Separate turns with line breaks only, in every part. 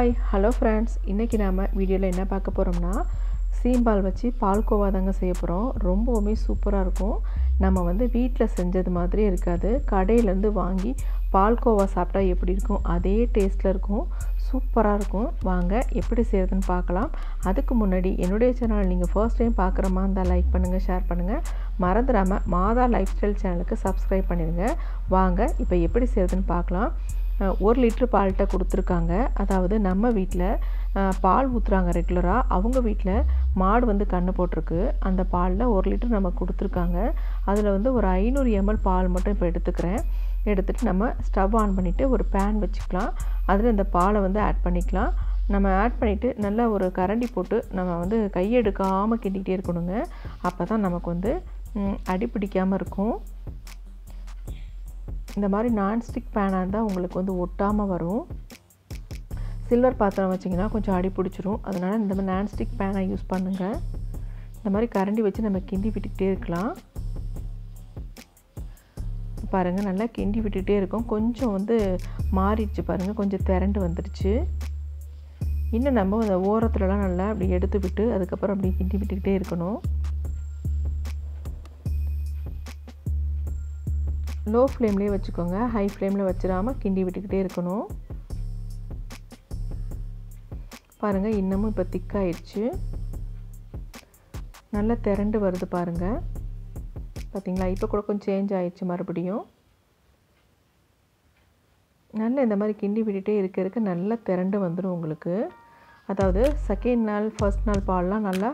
Hi hello friends இன்றைக்கி நாம் வீடியோவில் என்ன பார்க்க போகிறோம்னா சீம்பால் வச்சு பால்கோவா தாங்க செய்ய போகிறோம் ரொம்பவுமே சூப்பராக இருக்கும். நம்ம வந்து வீட்டில் செஞ்சது மாதிரியே இருக்காது. கடையிலேருந்து வாங்கி பால்கோவா சாப்பிட்டா எப்படி இருக்கும்? அதே டேஸ்ட்டில் இருக்கும். சூப்பராக இருக்கும். வாங்க எப்படி செய்கிறதுன்னு பார்க்கலாம். அதுக்கு முன்னாடி என்னுடைய சேனல் நீங்கள் ஃபர்ஸ்ட் டைம் பார்க்குற மாதிரி இருந்தால் லைக் பண்ணுங்கள் ஷேர் பண்ணுங்கள் மறந்துடாமல் மாதா லைஃப் ஸ்டைல் சேனலுக்கு சப்ஸ்கிரைப் பண்ணிடுங்க. வாங்க இப்போ எப்படி செய்கிறதுன்னு பார்க்கலாம். ஒரு லிட்ரு பால்கிட்ட கொடுத்துருக்காங்க. அதாவது நம்ம வீட்டில் பால் ஊற்றுறாங்க ரெகுலராக அவங்க வீட்டில் மாடு வந்து கன்று போட்டிருக்கு. அந்த பாலில் ஒரு லிட்டர் நம்ம கொடுத்துருக்காங்க. அதில் வந்து ஒரு ஐநூறு எம்எல் பால் மட்டும் இப்போ எடுத்துக்கிறேன். எடுத்துகிட்டு நம்ம ஸ்டவ் ஆன் பண்ணிவிட்டு ஒரு பேன் வச்சுக்கலாம். அதில் இந்த பாலை வந்து ஆட் பண்ணிக்கலாம். நம்ம ஆட் பண்ணிவிட்டு நல்லா ஒரு கரண்டி போட்டு நம்ம வந்து கையெடுக்காமல் கிண்டிக்கிட்டே இருக்கணுங்க. அப்போ தான் நமக்கு வந்து அடி பிடிக்காமல் இருக்கும். இந்த மாதிரி நான்ஸ்டிக் பேனாக இருந்தால் உங்களுக்கு வந்து ஒட்டாமல் வரும். சில்வர் பாத்திரம் வச்சிங்கன்னா கொஞ்சம் அடி பிடிச்சிரும். அதனால் இந்த மாதிரி நான்ஸ்டிக் பேனை யூஸ் பண்ணுங்கள் இந்த மாதிரி கரண்டி வச்சு நம்ம கிண்டி விட்டுக்கிட்டே இருக்கலாம். பாருங்கள் நல்லா கிண்டி விட்டுகிட்டே இருக்கும். கொஞ்சம் வந்து மாறிடுச்சு பாருங்கள் கொஞ்சம் திரண்டு வந்துடுச்சு. இன்னும் நம்ம அந்த ஓரத்துலலாம் நல்லா அப்படி எடுத்து விட்டு அதுக்கப்புறம் அப்படி கிண்டி விட்டுக்கிட்டே இருக்கணும். லோ ஃப்ளேம்லேயே வச்சுக்கோங்க. ஹை ஃப்ளேமில் வச்சிடாமல் கிண்டி விட்டுக்கிட்டே இருக்கணும். பாருங்கள் இன்னமும் இப்போ திக்காயிடுச்சு. நல்லா திரண்டு வருது பாருங்கள் பார்த்தீங்களா இப்போ கூட கொஞ்சம் சேஞ்ச் ஆயிடுச்சு மறுபடியும். நல்லா இந்த மாதிரி கிண்டி விட்டுட்டே இருக்க இருக்க நல்லா திரண்டு வந்துடும் உங்களுக்கு. அதாவது செகண்ட் நாள் ஃபர்ஸ்ட் நாள் பால்லாம் நல்லா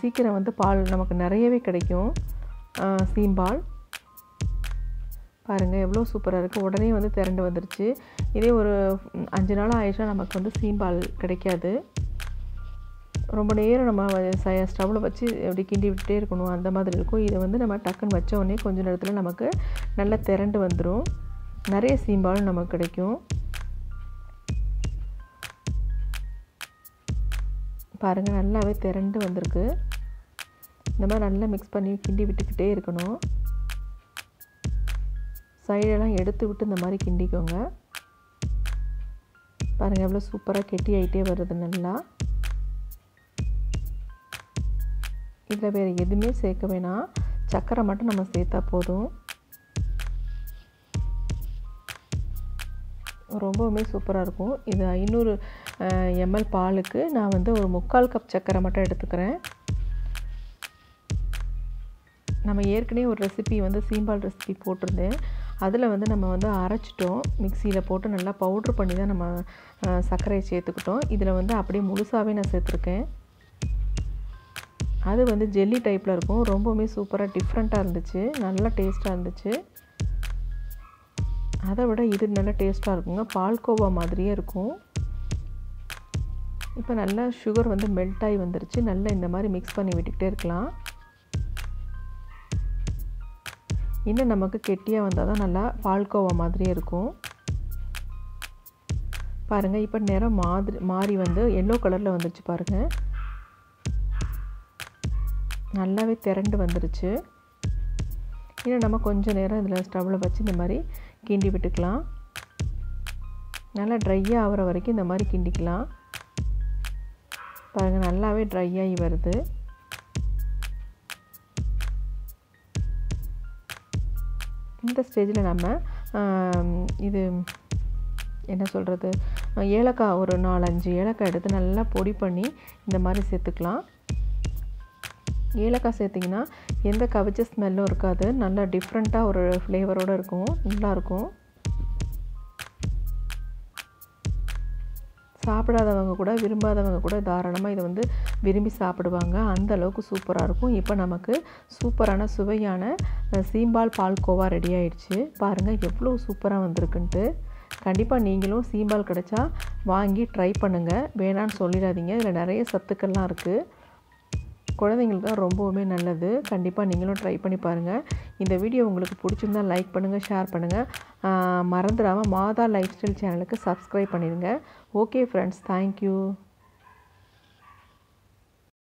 சீக்கிரம் வந்து பால் நமக்கு நிறையவே கிடைக்கும். சீம்பால் பாருங்கள் எவ்வளோ சூப்பராக இருக்குது உடனே வந்து திரண்டு வந்துருச்சு. இதே ஒரு அஞ்சு நாள் ஆயிடுச்சுன்னா நமக்கு வந்து சீம்பால் கிடைக்காது. ரொம்ப நேரம் நம்ம ஸ்டவ்வில் வச்சு அப்படி கிண்டி விட்டுட்டே இருக்கணும். அந்த மாதிரி இருக்கும். இதை வந்து நம்ம டக்குன்னு வச்ச உடனே கொஞ்ச நேரத்தில் நமக்கு நல்லா திரண்டு வந்துடும் நிறைய சீம்பாலும் நமக்கு கிடைக்கும். பாருங்கள் நல்லாவே திரண்டு வந்திருக்கு. இந்த மாதிரி நல்லா மிக்ஸ் பண்ணி கிண்டி விட்டுக்கிட்டே இருக்கணும். சைடெல்லாம் எடுத்து விட்டு இந்த மாதிரி கிண்டிக்கோங்க. பாருங்கள் எவ்வளோ சூப்பராக கெட்டி ஆகிட்டே வருது நல்லா. இதில் வேறு எதுவுமே சேர்க்க வேணாம். சர்க்கரை மட்டும் நம்ம சேர்த்தா போதும். ரொம்பவுமே சூப்பராக இருக்கும். இது ஐநூறு எம்எல் பாலுக்கு நான் வந்து ஒரு முக்கால் கப் சர்க்கரை மட்டும் எடுத்துக்கிறேன். நம்ம ஏற்கனவே ஒரு ரெசிபி வந்து சீம்பால் ரெசிபி போட்டிருந்தேன். அதில் வந்து நம்ம வந்து அரைச்சிட்டோம். மிக்சியில் போட்டு நல்லா பவுட்ரு பண்ணி தான் நம்ம சர்க்கரையை சேர்த்துக்கிட்டோம். இதில் வந்து அப்படியே முழுசாகவே நான் சேர்த்துருக்கேன். அது வந்து ஜெல்லி டைப்பில் இருக்கும். ரொம்பவுமே சூப்பராக டிஃப்ரெண்ட்டாக இருந்துச்சு. நல்லா டேஸ்ட்டாக இருந்துச்சு. அதை விட இது நல்லா டேஸ்ட்டாக இருக்குங்க. பால்கோவா மாதிரியே இருக்கும். இப்போ நல்லா சுகர் வந்து மெல்ட் ஆகி வந்துருச்சு. நல்லா இந்த மாதிரி மிக்ஸ் பண்ணி விட்டுக்கிட்டே இருக்கலாம். இன்னும் நமக்கு கெட்டியாக வந்தால் தான் நல்லா பால்கோவா மாதிரியே இருக்கும். பாருங்கள் இப்போ நிறம் மாதிரி மாறி வந்து எல்லோ கலரில் வந்துருச்சு பாருங்கள் நல்லாவே திரண்டு வந்துருச்சு. இன்னும் நம்ம கொஞ்சம் நேரம் இதில் ஸ்டவ்வில் வச்சு இந்த மாதிரி கிண்டி விட்டுக்கலாம். நல்லா ட்ரையாக ஆகிற வரைக்கும் இந்த மாதிரி கிண்டிக்கலாம். பாருங்கள் நல்லாவே ட்ரை ஆகி வருது. இந்த ஸ்டேஜில் நம்ம இது என்ன சொல்கிறது ஏலக்காய் ஒரு நாலஞ்சு ஏலக்காய் எடுத்து நல்லா பொடி பண்ணி இந்த மாதிரி சேர்த்துக்கலாம். ஏலக்காய் சேர்த்திங்கன்னா எந்த கவிச்ச ஸ்மெல்லும் இருக்காது. நல்லா டிஃப்ரெண்ட்டாக ஒரு ஃப்ளேவரோடு இருக்கும். நல்லாயிருக்கும் சாப்பிடாதவங்க கூட விரும்பாதவங்க கூட தாராளமாக இதை வந்து விரும்பி சாப்பிடுவாங்க. அந்த அளவுக்கு சூப்பராக இருக்கும். இப்போ நமக்கு சூப்பரான சுவையான சீம்பால் பால்கோவா ரெடி ஆயிடுச்சு. பாருங்கள் எவ்வளோ சூப்பராக வந்திருக்குன்ட்டு. கண்டிப்பாக நீங்களும் சீம்பால் கிடச்சா வாங்கி ட்ரை பண்ணுங்கள் வேணான்னு சொல்லிடாதீங்க. இதில் நிறைய சத்துக்கள்லாம் இருக்குது குழந்தைங்களுக்கு தான் ரொம்பவுமே நல்லது. கண்டிப்பாக நீங்களும் ட்ரை பண்ணி பாருங்கள் இந்த வீடியோ உங்களுக்கு பிடிச்சிருந்தால் லைக் பண்ணுங்கள் ஷேர் பண்ணுங்கள் மறந்துடாமல் மாதா லைஃப் ஸ்டைல் சேனலுக்கு சப்ஸ்கிரைப் பண்ணிடுங்க. Okay friends thank you